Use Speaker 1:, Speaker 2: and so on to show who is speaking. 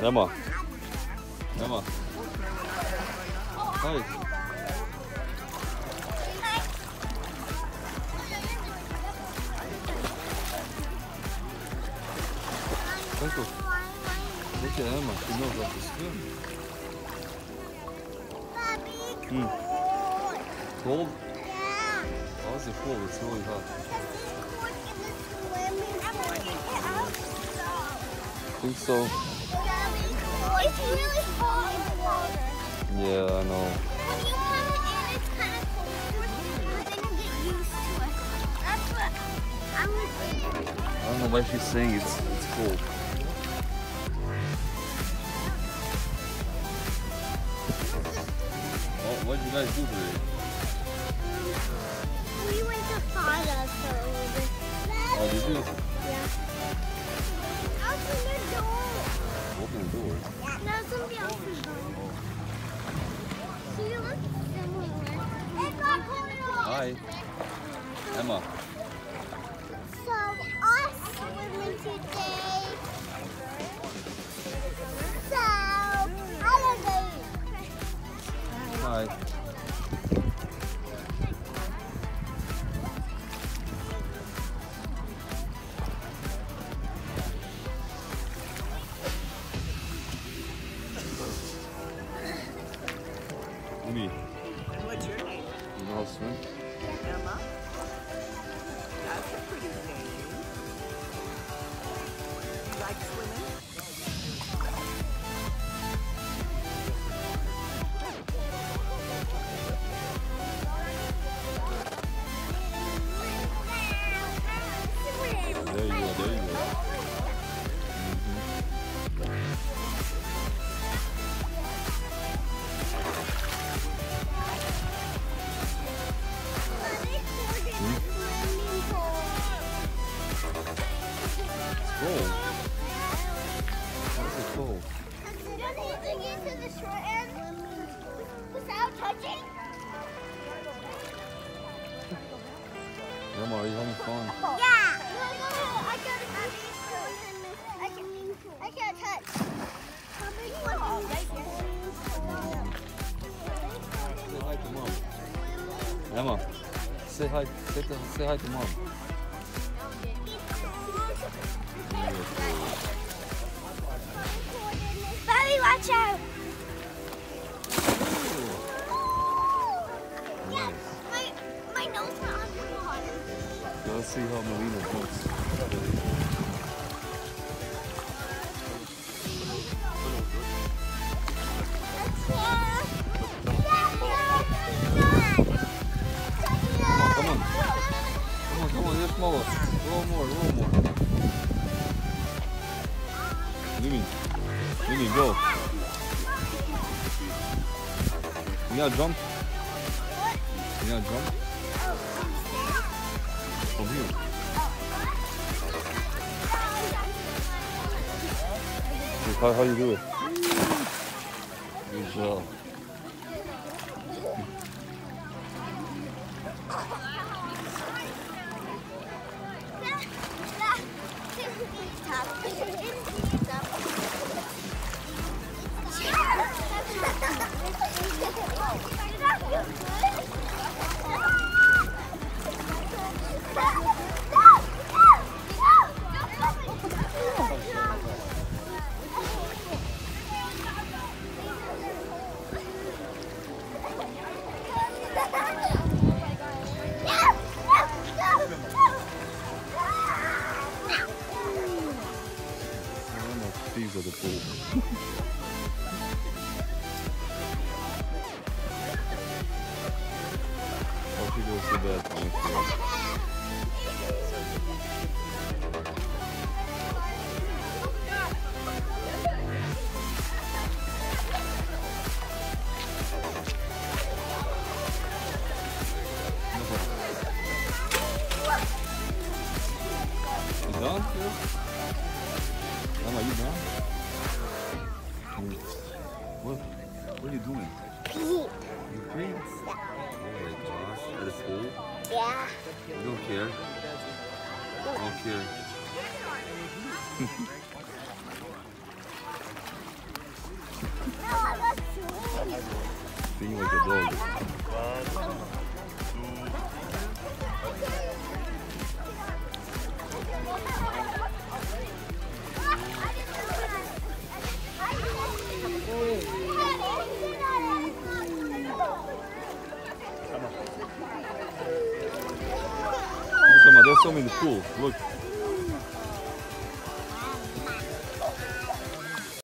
Speaker 1: Emma. Emma. Hi. Look, look at Emma. She knows how to swim. Hmm. Cold?
Speaker 2: Yeah.
Speaker 1: How is it cold? It's really hot. think so. Yeah, I know.
Speaker 2: When you come in, it's kind of cold, then you get used to it. That's what I'm
Speaker 1: I don't know why she's saying it's it's cold. What did you guys do today? Umi,
Speaker 3: What's your name?
Speaker 1: you know how to swim?
Speaker 3: Emma? That's a pretty name.
Speaker 1: Why is it cold?
Speaker 2: Without touching?
Speaker 1: Emma, are you having fun?
Speaker 2: Yeah. I gotta I can't, I can't touch.
Speaker 1: Say hi to mom. Emma, say hi. Say, to, say hi to mom.
Speaker 2: Watch out!
Speaker 1: Nice.
Speaker 2: My, my nose went underwater.
Speaker 1: Let's see how Melina jumps. Come on. Come on, come on, just more. Little more, little more. Go. You gotta jump. You gotta jump from here. How, how you do it? Good job. Know if these are the pool. Oh, she goes to bed. honestly. You done? Emma, you done? Mm. doing? Ukraine? Okay, Josh, at a school?
Speaker 2: Yeah.
Speaker 1: I don't care. I don't care. no, I got swing. Swing like a dog. One, two, some in the pool. Look.